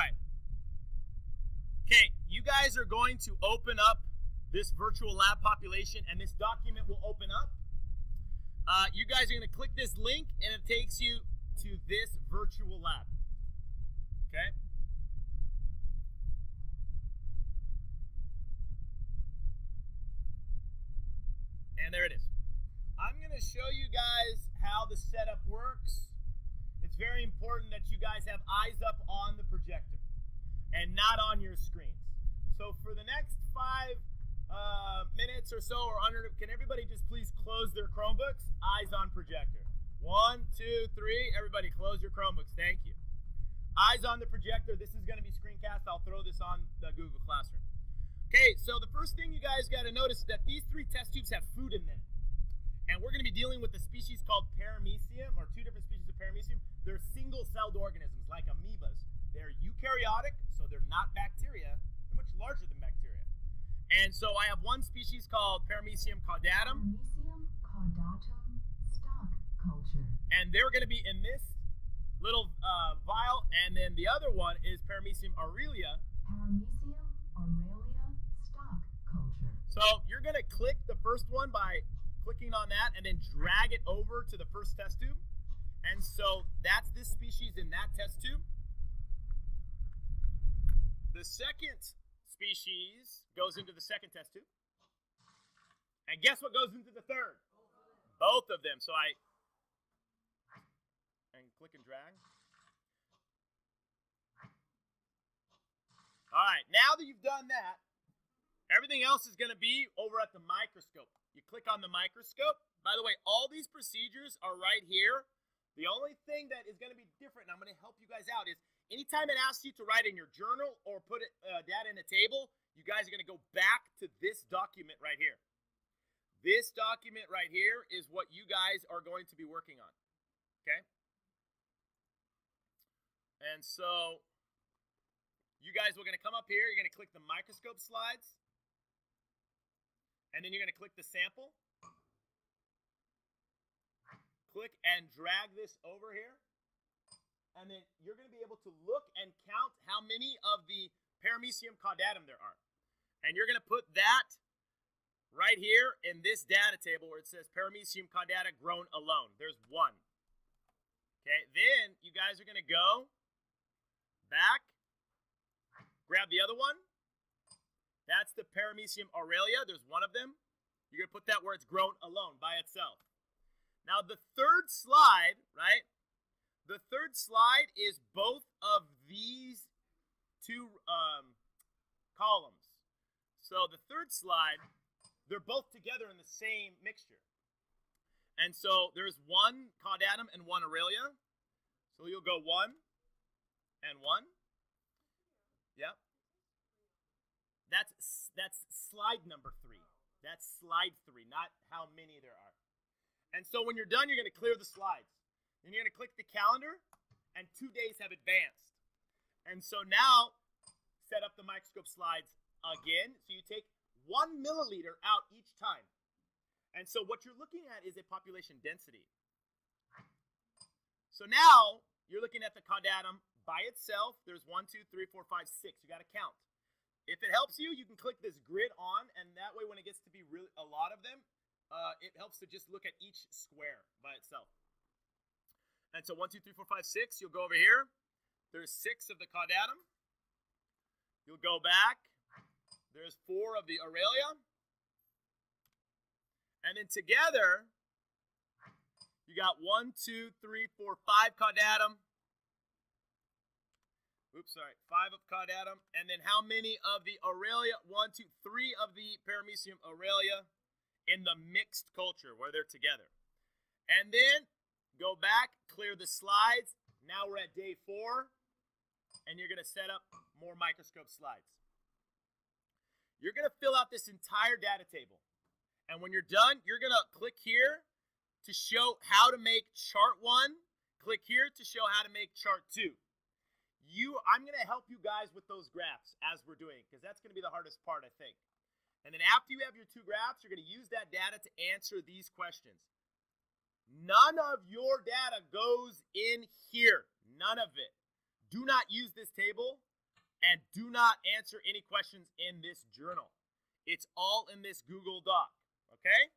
right. Okay, you guys are going to open up this virtual lab population, and this document will open up. Uh, you guys are going to click this link, and it takes you to this virtual lab. Okay? And there it is. I'm going to show you guys how the setup works. It's very important that you guys have eyes up and not on your screens. So for the next five uh, minutes or so or under, can everybody just please close their Chromebooks? Eyes on projector. One, two, three. Everybody close your Chromebooks. Thank you. Eyes on the projector. This is going to be screencast. I'll throw this on the Google Classroom. Okay, so the first thing you guys got to notice is that these three test tubes have food in them. And we're going to be dealing with a species called Paramecium, or two different species of Paramecium. They're single-celled organisms, like amoebas. They're eukaryotic, so they're not bacteria. They're much larger than bacteria. And so I have one species called Paramecium caudatum. Paramecium caudatum stock culture. And they're going to be in this little uh, vial. And then the other one is Paramecium aurelia. Paramecium aurelia stock culture. So you're going to click the first one by clicking on that and then drag it over to the first test tube. And so that's this species in that test tube. The second species goes into the second test tube. And guess what goes into the third? Both of them. So I and click and drag. All right, now that you've done that, everything else is going to be over at the microscope. You click on the microscope. By the way, all these procedures are right here. The only thing that is going to be different, and I'm going to help you guys out, is anytime it asks you to write in your journal or put it, uh, data in a table, you guys are going to go back to this document right here. This document right here is what you guys are going to be working on. Okay? And so you guys are going to come up here. You're going to click the microscope slides. And then you're going to click the sample. Click and drag this over here. And then you're going to be able to look and count how many of the Paramecium caudatum there are. And you're going to put that right here in this data table where it says Paramecium caudata grown alone. There's one. Okay, then you guys are going to go back Grab the other one. That's the Paramecium aurelia. There's one of them. You're going to put that where it's grown alone by itself. Now, the third slide, right? The third slide is both of these two um, columns. So the third slide, they're both together in the same mixture. And so there's one caudatum and one aurelia. So you'll go one and one. Yep. That's that's slide number three. That's slide three, not how many there are. And so when you're done, you're going to clear the slides. Then you're going to click the calendar, and two days have advanced. And so now, set up the microscope slides again. So you take one milliliter out each time. And so what you're looking at is a population density. So now you're looking at the caudatum by itself, there's one, two, three, four, five, six. You got to count. If it helps you, you can click this grid on, and that way, when it gets to be really a lot of them, uh, it helps to just look at each square by itself. And so one, two, three, four, five, six. You'll go over here. There's six of the caudatum. You'll go back. There's four of the aurelia. And then together, you got one, two, three, four, five caudatum. Oops, sorry. Five of caudatum. And then how many of the aurelia? One, two, three of the paramecium aurelia in the mixed culture where they're together. And then go back, clear the slides. Now we're at day four, and you're going to set up more microscope slides. You're going to fill out this entire data table. And when you're done, you're going to click here to show how to make chart one. Click here to show how to make chart two you I'm going to help you guys with those graphs as we're doing because that's going to be the hardest part, I think. And then after you have your two graphs, you're going to use that data to answer these questions. None of your data goes in here. None of it. Do not use this table And do not answer any questions in this journal. It's all in this Google Doc. Okay?